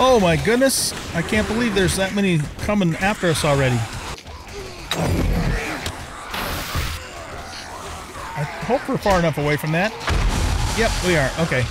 Oh my goodness. I can't believe there's that many coming after us already. I hope we're far enough away from that. Yep, we are. Okay.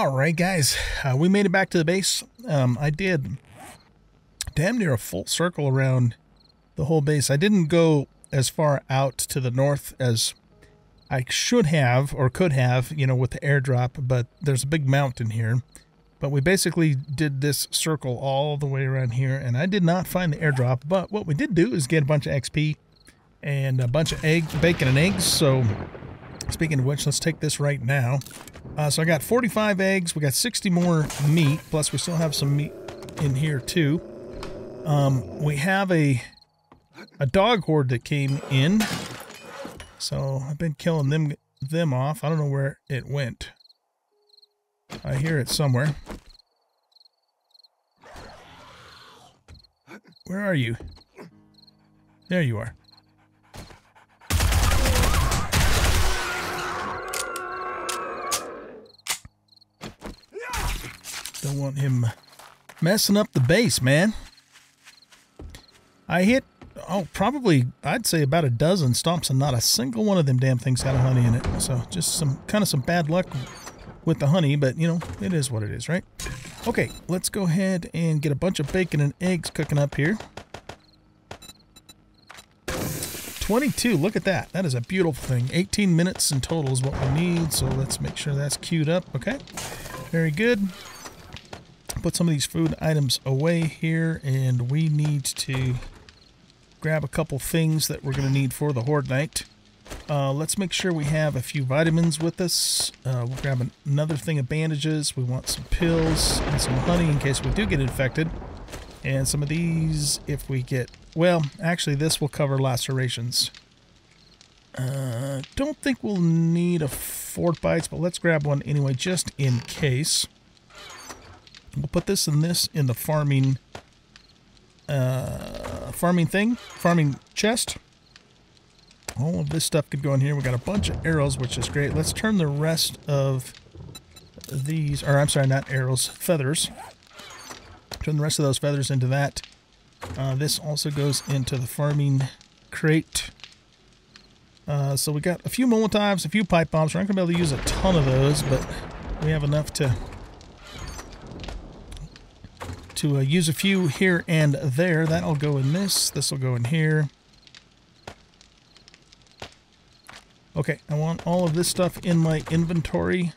All right, guys, uh, we made it back to the base. Um, I did damn near a full circle around the whole base. I didn't go as far out to the north as I should have or could have, you know, with the airdrop, but there's a big mountain here. But we basically did this circle all the way around here, and I did not find the airdrop. But what we did do is get a bunch of XP and a bunch of egg, bacon and eggs. So speaking of which, let's take this right now. Uh, so I got 45 eggs. We got 60 more meat. Plus, we still have some meat in here too. Um, we have a a dog horde that came in. So I've been killing them them off. I don't know where it went. I hear it somewhere. Where are you? There you are. Don't want him messing up the base, man. I hit, oh, probably, I'd say about a dozen stomps and not a single one of them damn things had a honey in it. So just some, kind of some bad luck with the honey, but you know, it is what it is, right? Okay, let's go ahead and get a bunch of bacon and eggs cooking up here. 22. Look at that. That is a beautiful thing. 18 minutes in total is what we need. So let's make sure that's queued up. Okay. Very good. Put some of these food items away here. And we need to grab a couple things that we're going to need for the Horde Night. Uh, let's make sure we have a few vitamins with us. Uh, we'll grab an, another thing of bandages. We want some pills and some honey in case we do get infected. And some of these if we get... Well, actually this will cover lacerations. Uh, don't think we'll need a Fort Bites, but let's grab one anyway just in case. We'll put this and this in the farming... Uh, farming thing. Farming chest. All of this stuff could go in here. We got a bunch of arrows, which is great. Let's turn the rest of these, or I'm sorry, not arrows, feathers. Turn the rest of those feathers into that. Uh, this also goes into the farming crate. Uh, so we got a few Molotovs, a few pipe bombs. We're not going to be able to use a ton of those, but we have enough to to uh, use a few here and there. That'll go in this. This will go in here. Okay, I want all of this stuff in my inventory,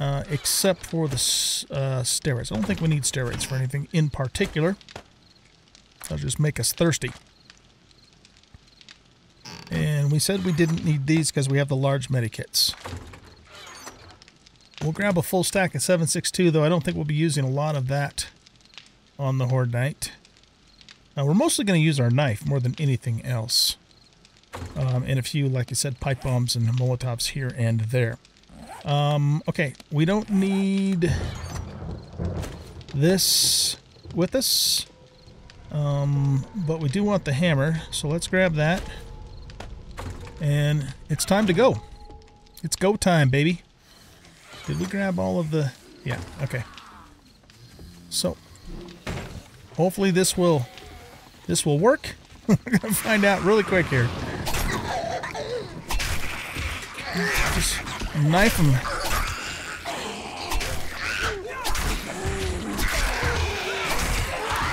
uh, except for the uh, steroids. I don't think we need steroids for anything in particular. That'll just make us thirsty. And we said we didn't need these because we have the large medikits. We'll grab a full stack of 762, though I don't think we'll be using a lot of that on the Horde Night. Now, we're mostly going to use our knife more than anything else. Um, and a few, like I said, pipe bombs and molotovs here and there. Um, okay, we don't need this with us. Um, but we do want the hammer, so let's grab that. And it's time to go. It's go time, baby. Did we grab all of the... Yeah, okay. So, hopefully this will this will work. We're gonna find out really quick here. Just knife him.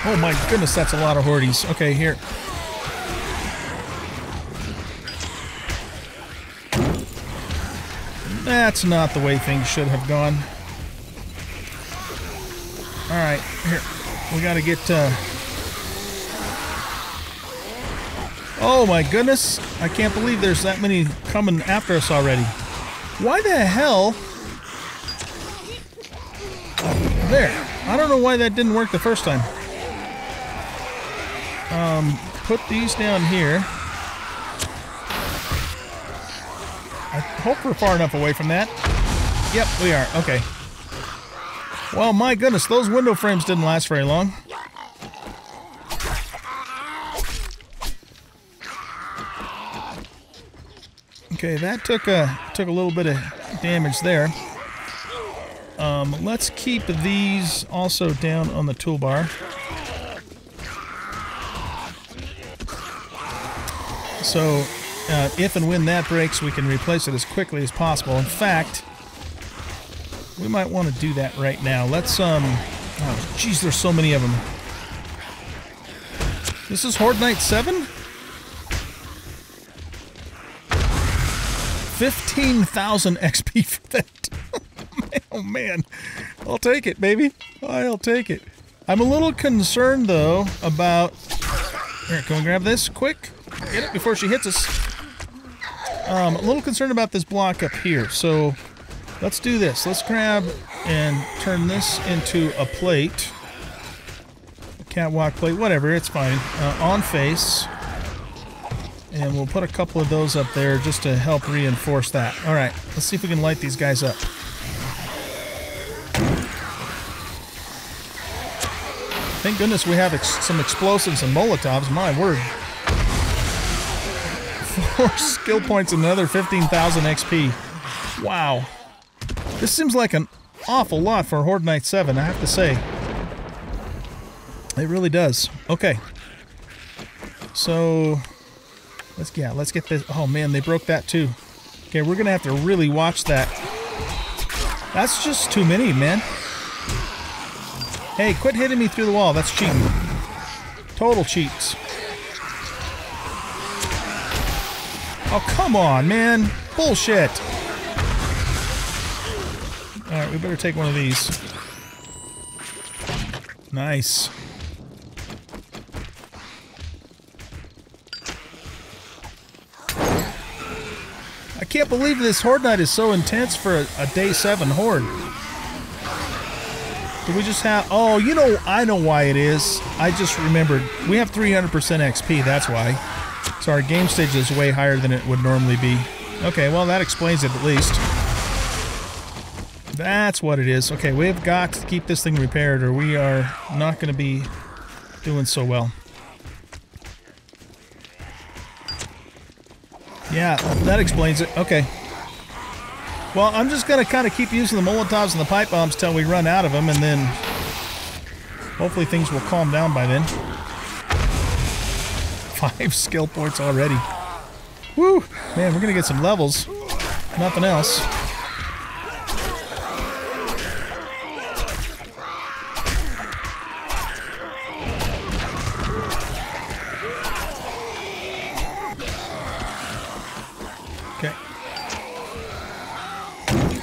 Oh my goodness, that's a lot of hordes. Okay, here. That's not the way things should have gone. Alright, here. We gotta get, uh... Oh my goodness! I can't believe there's that many coming after us already. Why the hell? There. I don't know why that didn't work the first time. Um, put these down here. Hope we're far enough away from that. Yep, we are. Okay. Well, my goodness, those window frames didn't last very long. Okay, that took a took a little bit of damage there. Um, let's keep these also down on the toolbar. So, uh, if and when that breaks, we can replace it as quickly as possible. In fact, we might want to do that right now. Let's, um... Oh, jeez, there's so many of them. This is Horde Night 7? 15,000 XP for that. oh man, I'll take it, baby. I'll take it. I'm a little concerned though about. Here, can we grab this quick? Get it before she hits us. Um, a little concerned about this block up here. So let's do this. Let's grab and turn this into a plate. A catwalk plate, whatever. It's fine. Uh, on face. And we'll put a couple of those up there just to help reinforce that. All right, let's see if we can light these guys up. Thank goodness we have ex some explosives and Molotovs. My word. Four skill points and another 15,000 XP. Wow. This seems like an awful lot for Horde Night 7, I have to say. It really does. Okay. So, Let's yeah, let's get this. Oh man, they broke that too. Okay, we're gonna have to really watch that. That's just too many, man. Hey, quit hitting me through the wall. That's cheating. Total cheats. Oh, come on, man. Bullshit. Alright, we better take one of these. Nice. I can't believe this Horde Night is so intense for a, a day 7 Horde. Do we just have... Oh, you know, I know why it is. I just remembered. We have 300% XP, that's why. So our game stage is way higher than it would normally be. Okay, well, that explains it at least. That's what it is. Okay, we've got to keep this thing repaired or we are not going to be doing so well. Yeah, that explains it. Okay. Well, I'm just going to kind of keep using the Molotovs and the pipe bombs till we run out of them, and then hopefully things will calm down by then. Five skill points already. Woo! Man, we're to get some levels. Nothing else. Okay.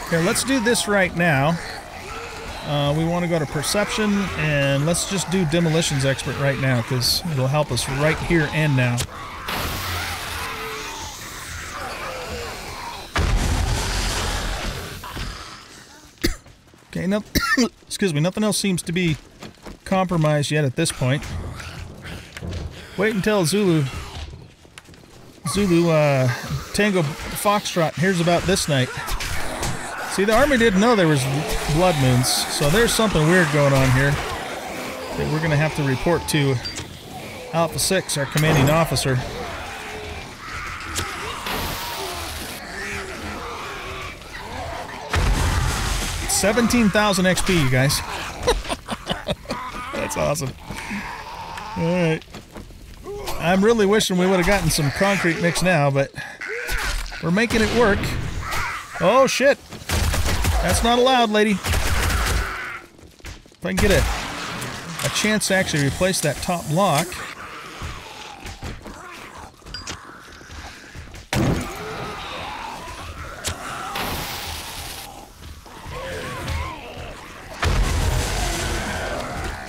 Here, let's do this right now. Uh, we want to go to Perception, and let's just do Demolitions Expert right now, because it'll help us right here and now. Okay, no, excuse me, nothing else seems to be compromised yet at this point. Wait until Zulu, Zulu, uh, Tango Foxtrot hears about this night. See, the army didn't know there was blood moons, so there's something weird going on here that we're going to have to report to Alpha 6, our commanding officer. Seventeen thousand XP, you guys. That's awesome. All right. I'm really wishing we would have gotten some concrete mix now, but we're making it work. Oh shit! That's not allowed, lady. If I can get a, a chance to actually replace that top block.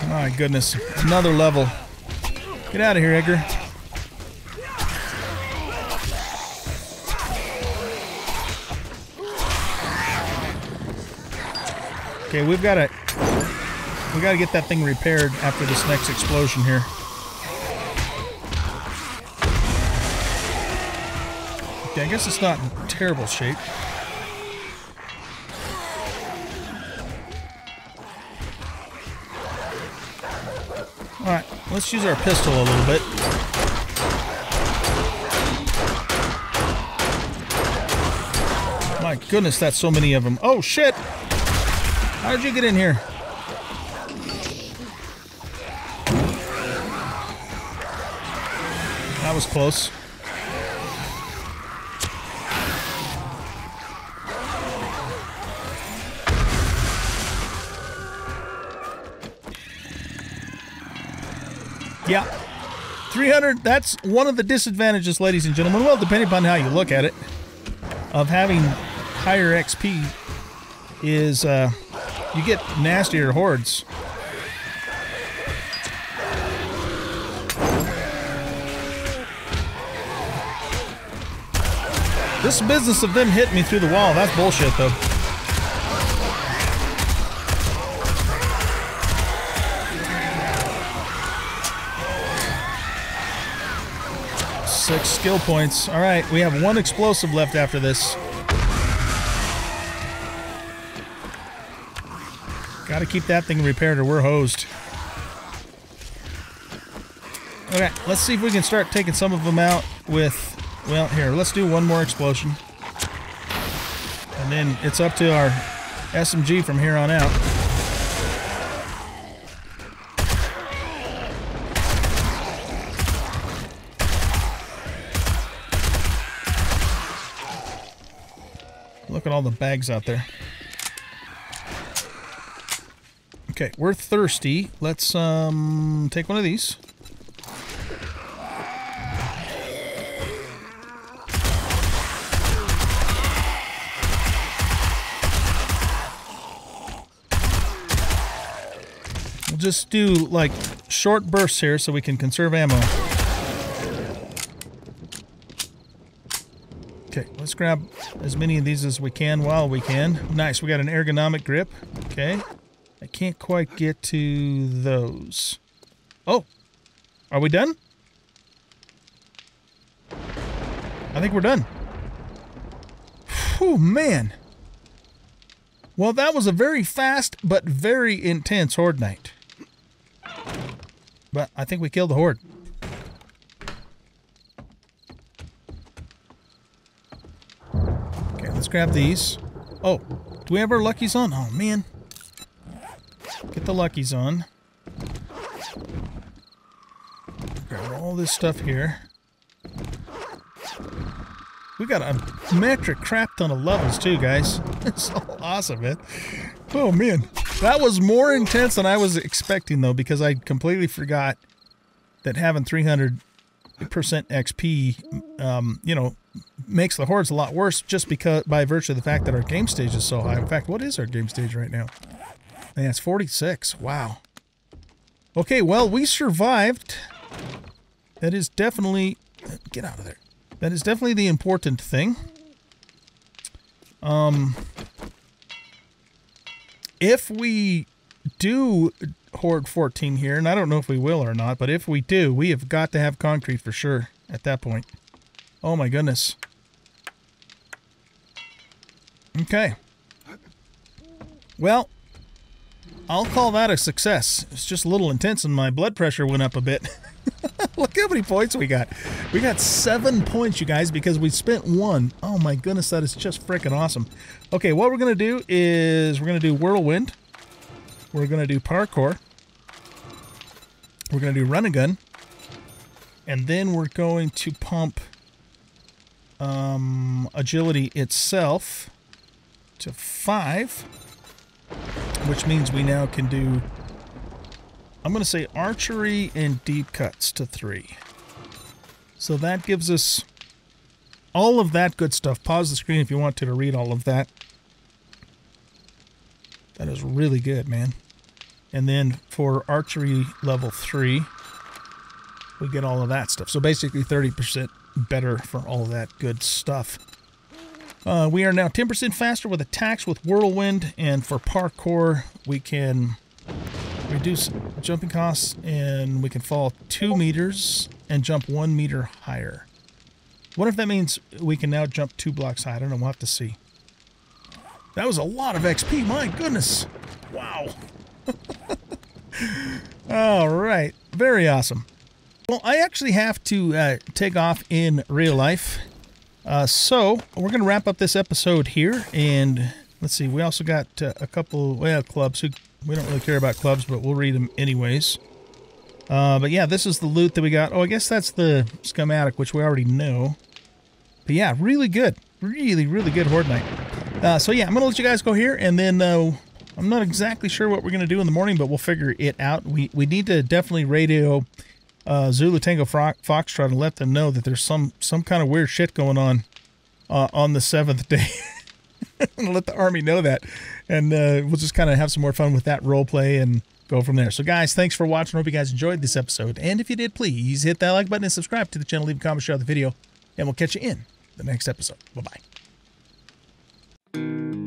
My goodness, another level. Get out of here, Edgar. Okay, we've got to we got to get that thing repaired after this next explosion here. Okay, I guess it's not in terrible shape. Alright, let's use our pistol a little bit. My goodness, that's so many of them. Oh, shit! How did you get in here? That was close. Yeah. 300, that's one of the disadvantages, ladies and gentlemen. Well, depending upon how you look at it, of having higher XP is uh, you get nastier hordes. This business of them hitting me through the wall, that's bullshit though. Six skill points. All right, we have one explosive left after this. Got to keep that thing repaired or we're hosed. Okay, let's see if we can start taking some of them out with... Well, here, let's do one more explosion. And then it's up to our SMG from here on out. Look at all the bags out there. Okay, we're thirsty. Let's um take one of these. We'll just do like short bursts here so we can conserve ammo. Okay, let's grab as many of these as we can while we can. Nice, we got an ergonomic grip. Okay. I can't quite get to those. Oh, are we done? I think we're done. Whew, man. Well, that was a very fast but very intense horde night. But I think we killed the horde. Okay, let's grab these. Oh, do we have our luckies on? Oh, man. The luckies on. Grab all this stuff here. We got a metric crap ton of levels too, guys. It's all awesome, man. Oh man, that was more intense than I was expecting though, because I completely forgot that having 300% XP, um, you know, makes the hordes a lot worse just because by virtue of the fact that our game stage is so high. In fact, what is our game stage right now? Yeah, it's 46. Wow. Okay, well, we survived. That is definitely... Get out of there. That is definitely the important thing. Um, if we do Horde 14 here, and I don't know if we will or not, but if we do, we have got to have concrete for sure at that point. Oh my goodness. Okay. Well, I'll call that a success. It's just a little intense and my blood pressure went up a bit. Look how many points we got. We got seven points, you guys, because we spent one. Oh my goodness, that is just freaking awesome. Okay, what we're going to do is we're going to do Whirlwind. We're going to do Parkour. We're going to do Run and Gun. And then we're going to pump um, Agility itself to five which means we now can do, I'm going to say archery and deep cuts to three. So that gives us all of that good stuff. Pause the screen if you want to to read all of that. That is really good, man. And then for archery level three, we get all of that stuff. So basically 30% better for all that good stuff. Uh, we are now 10% faster with attacks with Whirlwind, and for parkour, we can reduce jumping costs, and we can fall 2 meters and jump 1 meter higher. What if that means we can now jump 2 blocks high? I don't know, we'll have to see. That was a lot of XP, my goodness! Wow! All right, very awesome. Well, I actually have to uh, take off in real life uh, so we're going to wrap up this episode here, and let's see. We also got uh, a couple well clubs. Who we don't really care about clubs, but we'll read them anyways. Uh, but yeah, this is the loot that we got. Oh, I guess that's the schematic, which we already know. But yeah, really good, really really good horde night. Uh, so yeah, I'm gonna let you guys go here, and then uh, I'm not exactly sure what we're gonna do in the morning, but we'll figure it out. We we need to definitely radio uh, Zulu Tango Foxtrot and let them know that there's some some kind of weird shit going on uh, on the seventh day. let the army know that, and uh, we'll just kind of have some more fun with that role play and go from there. So, guys, thanks for watching. Hope you guys enjoyed this episode, and if you did, please hit that like button and subscribe to the channel. Leave a comment, share the video, and we'll catch you in the next episode. Bye bye.